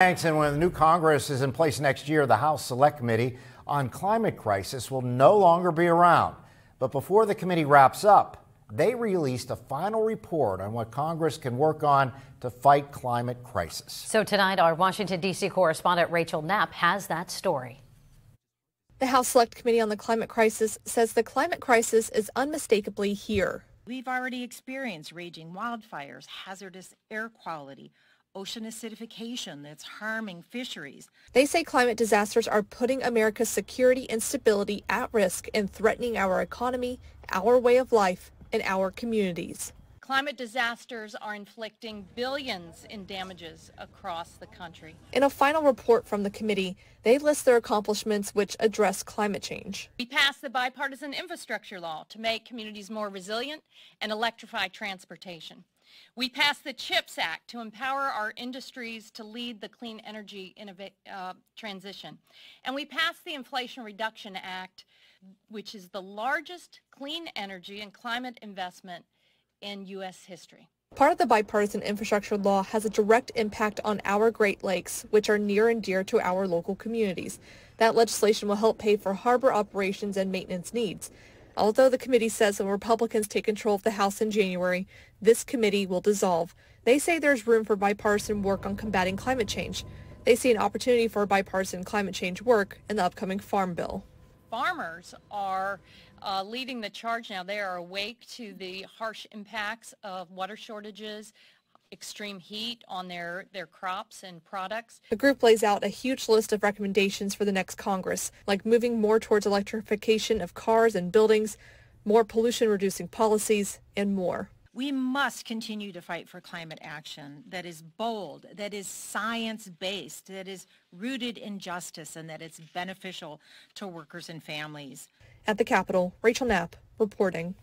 Thanks. And when the new Congress is in place next year, the House Select Committee on Climate Crisis will no longer be around. But before the committee wraps up, they released a final report on what Congress can work on to fight climate crisis. So tonight, our Washington, D.C. correspondent Rachel Knapp has that story. The House Select Committee on the Climate Crisis says the climate crisis is unmistakably here. We've already experienced raging wildfires, hazardous air quality, ocean acidification that's harming fisheries. They say climate disasters are putting America's security and stability at risk and threatening our economy, our way of life, and our communities. Climate disasters are inflicting billions in damages across the country. In a final report from the committee, they list their accomplishments which address climate change. We passed the bipartisan infrastructure law to make communities more resilient and electrify transportation. We passed the CHIPS Act to empower our industries to lead the clean energy uh, transition. And we passed the Inflation Reduction Act, which is the largest clean energy and climate investment in U.S. history. Part of the bipartisan infrastructure law has a direct impact on our Great Lakes, which are near and dear to our local communities. That legislation will help pay for harbor operations and maintenance needs. Although the committee says when Republicans take control of the House in January, this committee will dissolve. They say there's room for bipartisan work on combating climate change. They see an opportunity for bipartisan climate change work in the upcoming Farm Bill. Farmers are uh, leading the charge now. They are awake to the harsh impacts of water shortages, extreme heat on their, their crops and products. The group lays out a huge list of recommendations for the next Congress, like moving more towards electrification of cars and buildings, more pollution-reducing policies, and more. We must continue to fight for climate action that is bold, that is science-based, that is rooted in justice, and that it's beneficial to workers and families. At the Capitol, Rachel Knapp reporting.